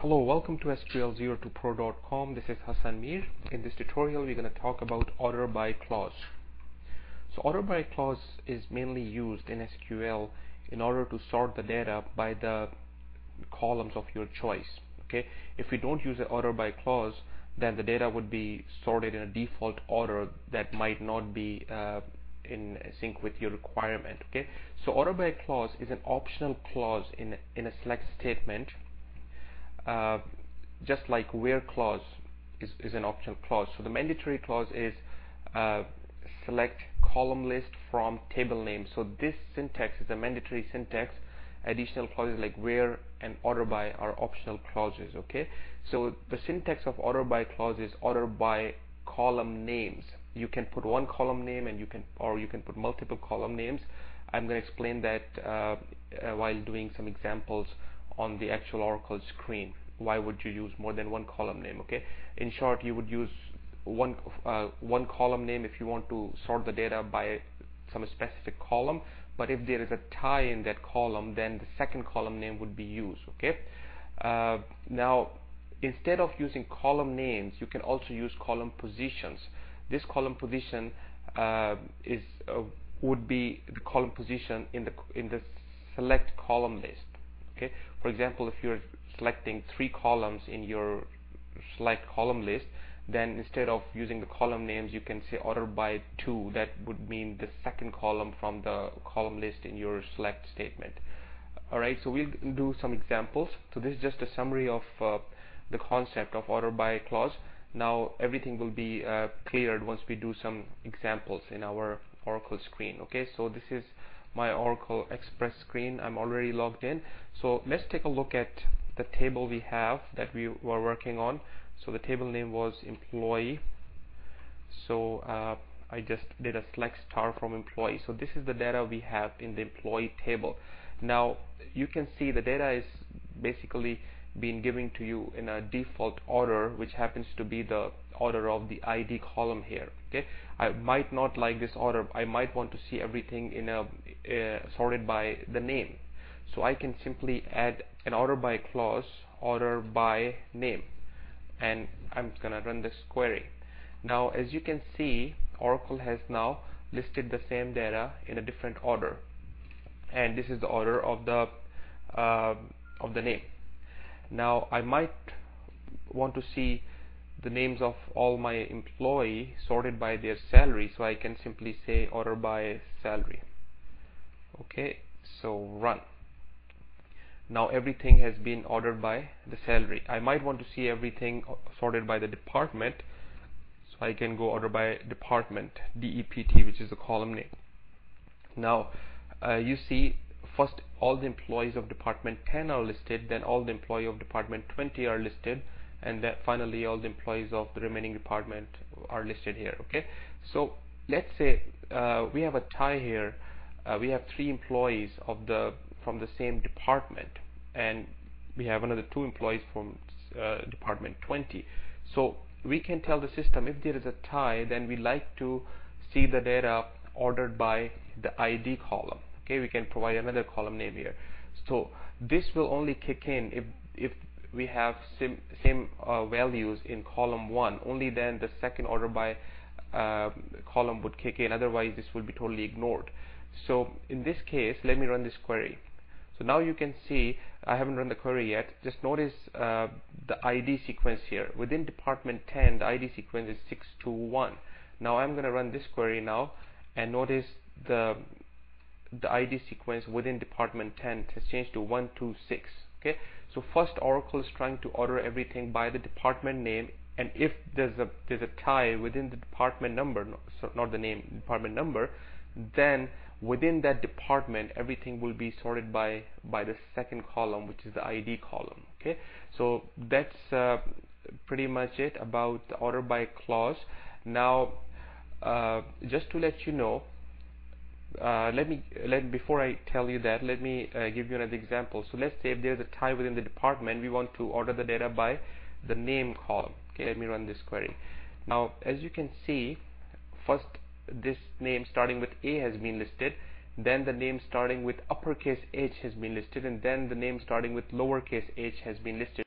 Hello, welcome to SQL02pro.com. This is Hassan Mir. In this tutorial, we're going to talk about order by clause. So order by clause is mainly used in SQL in order to sort the data by the columns of your choice. Okay, if we don't use an order by clause, then the data would be sorted in a default order that might not be uh, in sync with your requirement. Okay, so order by clause is an optional clause in in a select statement just like where clause is, an optional clause. So the mandatory clause is uh, select column list from table name. So this syntax is a mandatory syntax. Additional clauses like where and order by are optional clauses. Okay. So the syntax of order by clause is order by column names. You can put one column name and you can or you can put multiple column names. I'm going to explain that uh, uh, while doing some examples on the actual Oracle screen. Why would you use more than one column name? Okay. In short, you would use one uh, one column name if you want to sort the data by some specific column. But if there is a tie in that column, then the second column name would be used. Okay. Uh, now, instead of using column names, you can also use column positions. This column position uh, is uh, would be the column position in the in the select column list okay for example if you're selecting three columns in your select column list then instead of using the column names you can say order by two. That would mean the second column from the column list in your select statement. Alright so we'll do some examples. So this is just a summary of uh, the concept of order by clause. Now everything will be uh, cleared once we do some examples in our Oracle screen okay? So this is my Oracle Express screen. I'm already logged in. So let's take a look at the table we have that we were working on. So the table name was employee. So uh, I just did a select star from employee. So this is the data we have in the employee table. Now you can see the data is basically being given to you in a default order which happens to be the order of the ID column here okay? I might not like this order. I might want to see everything in a uh, sorted by the name so I can simply add an order by clause order by name and I'm gonna run this query. Now as you can see Oracle has now listed the same data in a different order and this is the order of the uh, of the name. Now I might want to see the names of all my employee sorted by their salary so I can simply say order by salary. Okay so run now everything has been ordered by the salary. I might want to see everything sorted by the department so I can go order by department DEPT which is the column name. Now uh, you see first all the employees of department 10 are listed then all the employees of department 20 are listed and that finally all the employees of the remaining department are listed here okay? So let's say uh, we have a tie here. Uh, we have three employees of the from the same department and we have another two employees from uh, department 20 so we can tell the system if there is a tie then we like to see the data ordered by the ID column. Okay we can provide another column name here. So this will only kick in if if we have sim, same uh, values in column 1 only then the second order by uh, column would kick in. Otherwise this will be totally ignored. So in this case let me run this query so now you can see I haven't run the query yet. Just notice uh, the ID sequence here. Within department 10 the ID sequence is 621 now I'm gonna run this query now and notice the the ID sequence within department 10 has changed to 126 okay? So first Oracle is trying to order everything by the department name and if there's a there's a tie within the department number so not the name department number then within that department everything will be sorted by by the second column which is the ID column okay? So that's uh, pretty much it about the order by clause. Now uh, just to let you know uh, let me let before I tell you that let me uh, give you another example. So let's say if there's a tie within the department we want to order the data by the name column okay? Let me run this query. Now as you can see first this name starting with A has been listed then the name starting with uppercase H has been listed and then the name starting with lowercase h has been listed